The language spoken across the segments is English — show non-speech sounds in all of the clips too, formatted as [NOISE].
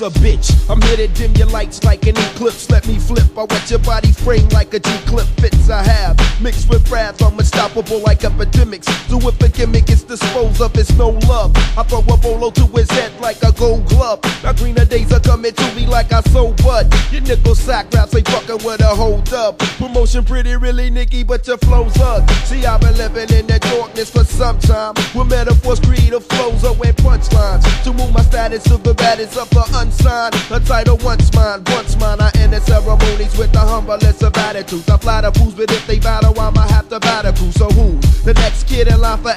A bitch. I'm here to dim your lights like an eclipse. Let me flip. I wet your body frame like a G clip. Fits I have mixed with wrath. I'm unstoppable like epidemics. Do if a gimmick is disposed of, it's no love. I throw a bolo to his head like a gold glove. Now greener days are coming to me like I sold bud. Your nickel sack raps ain't fucking with a hold up. Promotion pretty really nicky, but your flow's up. See, I've been living in the darkness for some time. With metaphors, creative flows, or and punchlines. To move my status to the baddest of the unsigned. A title once mine, once mine. I end the ceremonies with the humblest of attitudes. I fly the fools, but if they battle, I'ma have to battle crew. So who's the next kid in line for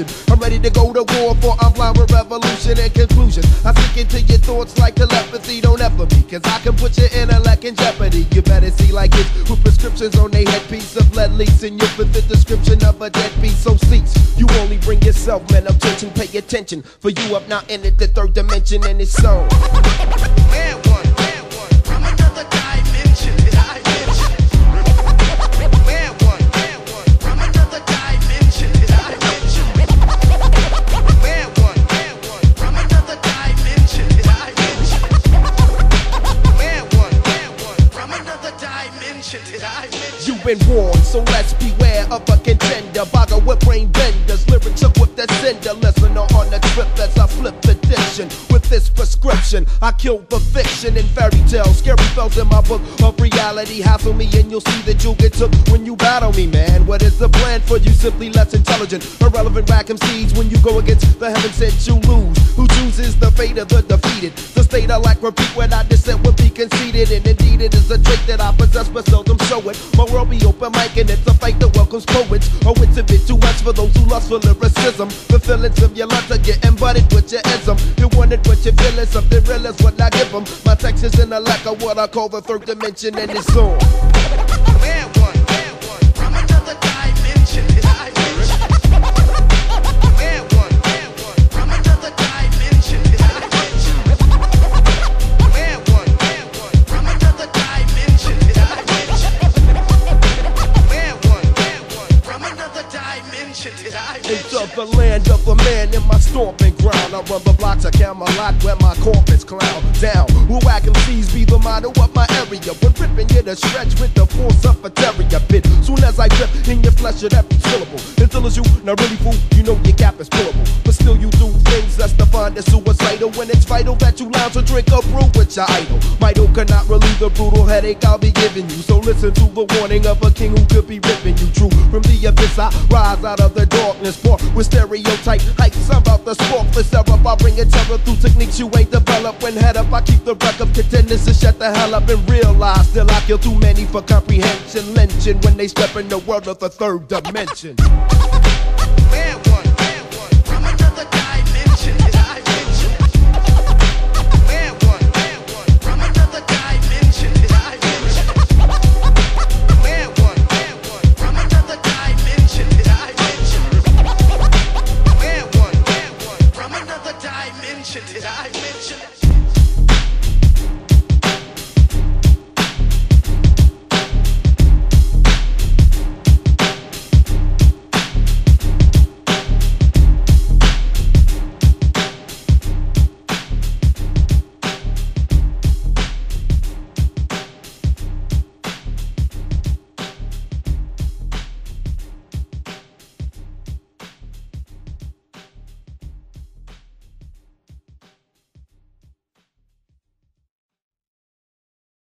execution? I'm ready to go to war for I'm blind with revolution and conclusion. I sink into your thoughts like telepathy, don't ever be. Cause I can put your intellect in jeopardy. You better see like it with prescriptions on they headpiece of lead leaks. And you fit the description of a deadbeat. So seats, you only bring yourself, man. I'm tension, pay attention. For you, I've now entered the third dimension and it's so. You've been warned, so let's beware of a contender. Bogger with brain benders, lyrics up with the sender. Listener on the trip as I flip the diction. With this prescription, I kill the fiction in fairy tales. Scary spells in my book of reality. Hassle me and you'll see that you'll get took when you battle me, man. What is the plan for you? Simply less intelligent. Irrelevant rack seeds when you go against the heaven sent you lose. Who chooses the fate of the defeated? The state I lack repeat when I dissent would be conceded. And indeed, it is a trait that I possess, but seldom show it. My world be open mic and it's a fight that welcomes poets. Oh, it's a bit too much for those who lust for lyricism. The feelings of your love are getting butted with your ism. You wanted what you feeling, something real is what I give them. My text is in a lack of what I call the third dimension, and it's on. Dimension. Into the land of the man in my stomping ground. I run the blocks I count my Camelot where my corpus clown down. Who I can seize be the motto of my area. When ripping you to stretch with the force of a terrier bit. Soon as I grip in your flesh of every syllable. Until it's you, now really fool, you know your gap is pullable. But still you do things that's defined as suicidal. When it's vital that you lounge or drink a brew with your idol. Midol cannot relieve the brutal headache I'll be giving you. So listen to the warning of a king who could be ripping you true. From the abyss I rise out of the darkness. Pour with stereotype heights. I'm about to spark the I bring it terror through techniques you ain't developed. When head up, I keep the record. Contenders to shut the hell up and realize. Still I kill too many for comprehension. Lynching when they step in the world of the third dimension. [LAUGHS] Man